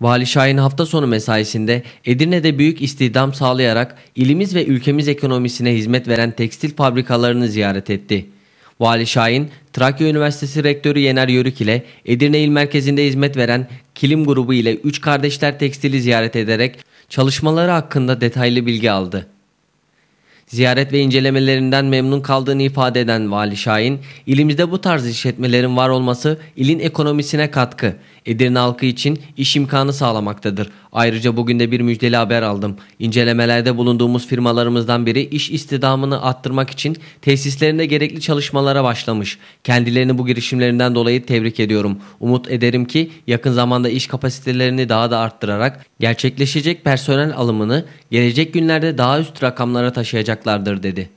Vali Şahin hafta sonu mesaisinde Edirne'de büyük istihdam sağlayarak ilimiz ve ülkemiz ekonomisine hizmet veren tekstil fabrikalarını ziyaret etti. Vali Şahin, Trakya Üniversitesi Rektörü Yener Yörük ile Edirne İl Merkezi'nde hizmet veren Kilim Grubu ile Üç Kardeşler Tekstili ziyaret ederek çalışmaları hakkında detaylı bilgi aldı. Ziyaret ve incelemelerinden memnun kaldığını ifade eden Vali Şahin, ilimizde bu tarz işletmelerin var olması ilin ekonomisine katkı, Edirne halkı için iş imkanı sağlamaktadır. Ayrıca bugün de bir müjdeli haber aldım. İncelemelerde bulunduğumuz firmalarımızdan biri iş istidamını arttırmak için tesislerinde gerekli çalışmalara başlamış. Kendilerini bu girişimlerinden dolayı tebrik ediyorum. Umut ederim ki yakın zamanda iş kapasitelerini daha da arttırarak gerçekleşecek personel alımını gelecek günlerde daha üst rakamlara taşıyacaklardır dedi.